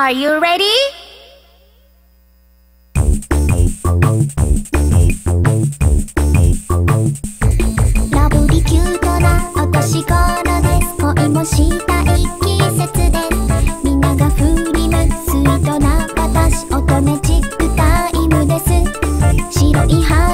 Are you ready? ラブリキュートなお年頃です。恋もしたい季節でみんなが振り向くスイートな私乙女チックタイムです。白い花